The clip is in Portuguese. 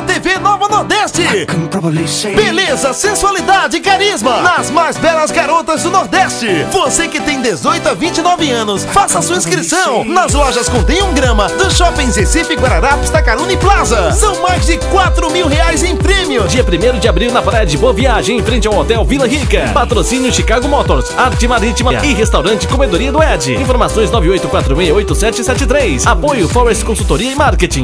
TV Nova Nordeste. Beleza, sensualidade e carisma nas mais belas garotas do Nordeste. Você que tem 18 a 29 anos, faça sua inscrição nas lojas Contém um Grama do Shopping Recife, Guararapes, Tacaruna e Plaza. São mais de 4 mil reais em prêmio. Dia 1 de abril na praia de Boa Viagem, em frente ao Hotel Vila Rica. Patrocínio Chicago Motors, Arte Marítima e Restaurante Comedoria do Ed. Informações 98468773. Apoio Forest Consultoria e Marketing.